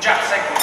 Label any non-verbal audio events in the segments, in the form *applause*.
già secco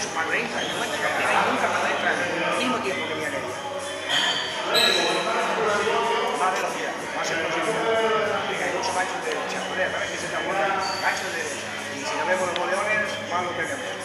su madurez, le muestra que hay nunca madurez al mismo tiempo que viene Más velocidad, más explosividad. Porque hay mucho gancho de derecha. Pero a que se te acuerda gancho de derecha. Y si no vemos los boleones, más lo tenemos.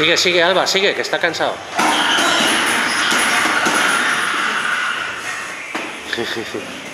Sigue, sigue, Alba, sigue, que está cansado. *laughs*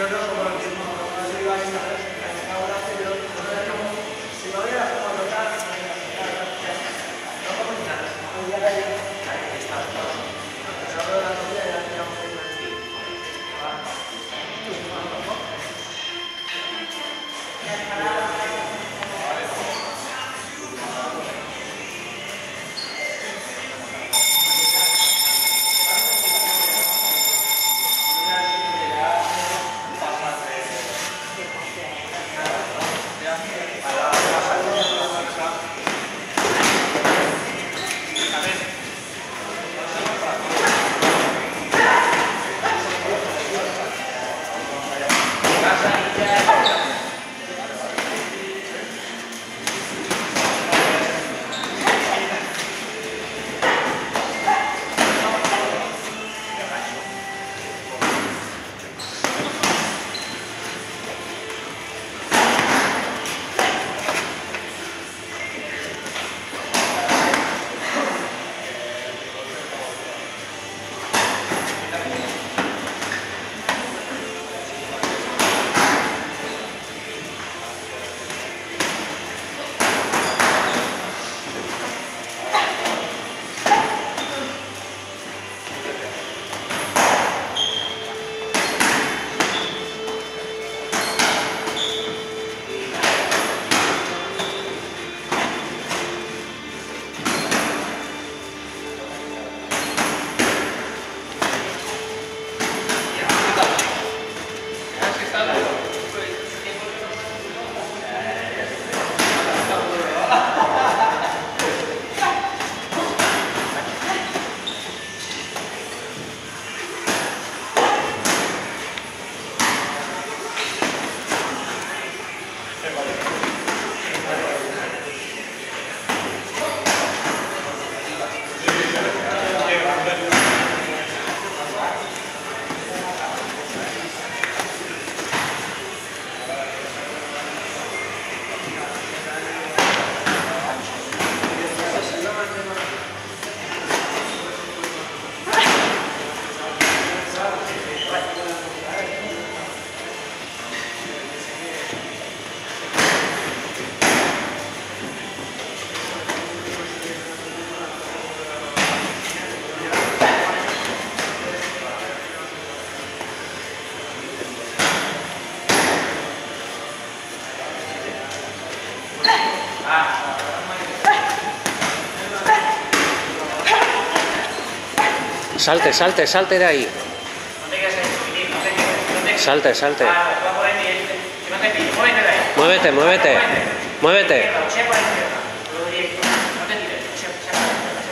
Salte, salte, salte de ahí. No te quedes ahí, chiquitín, no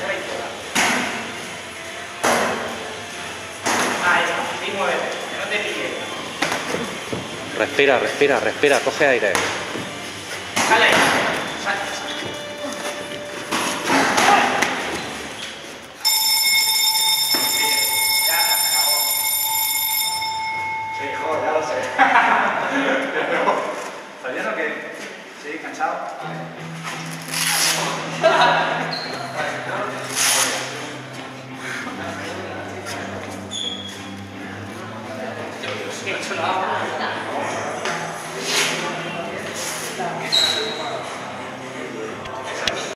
la izquierda. Ahí va, y muévete, que no te pilles. Respira, respira, respira, coge aire.